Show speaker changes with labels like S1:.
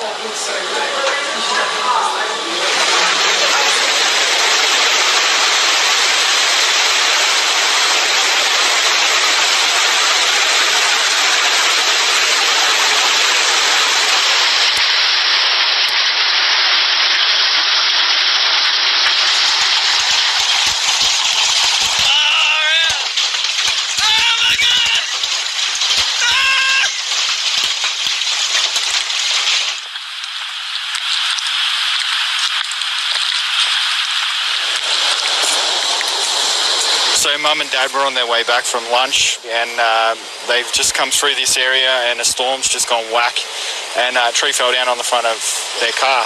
S1: people look so good. Mum and dad were on their way back from lunch, and uh, they've just come through this area, and a storm's just gone whack, and uh, a tree fell down on the front of their car.